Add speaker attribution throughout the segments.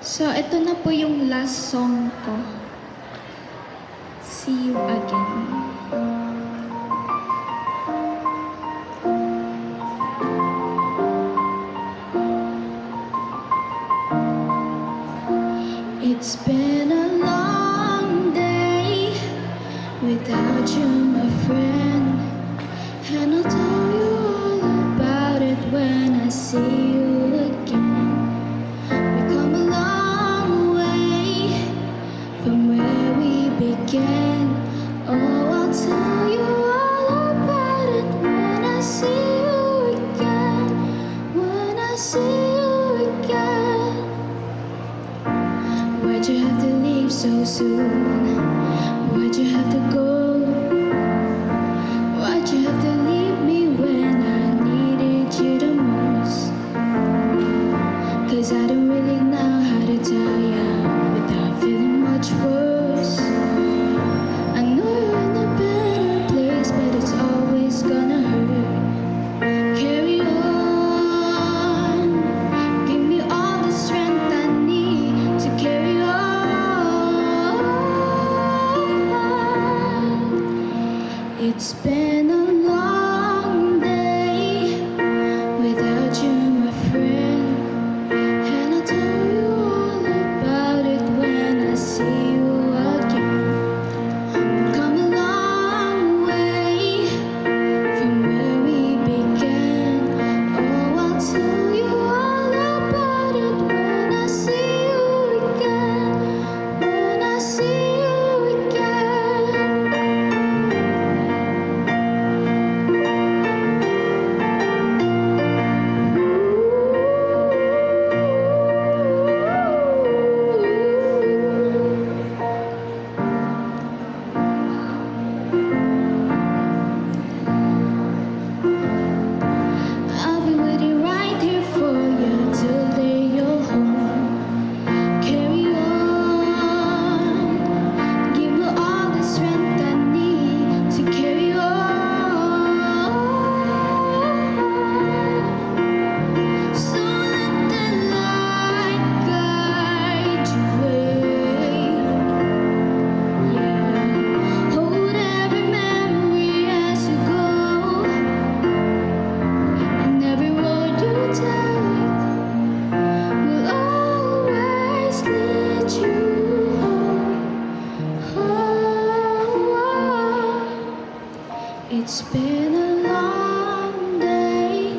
Speaker 1: So, ito na po yung last song ko. See you again. It's been a so soon? Why'd you have to go? Why'd you have to leave me when I needed you the most? Cause I don't It's been It's been a long day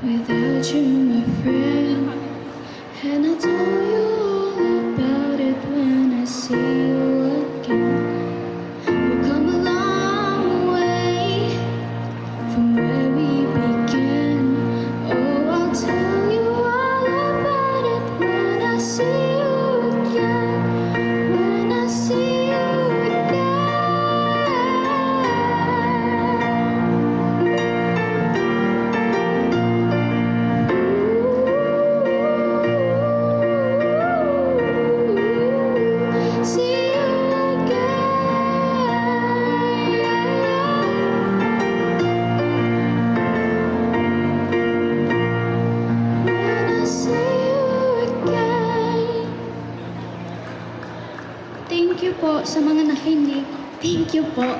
Speaker 1: without you, my friend, and I told you. Thank you po sa mga nakinig. Thank you po.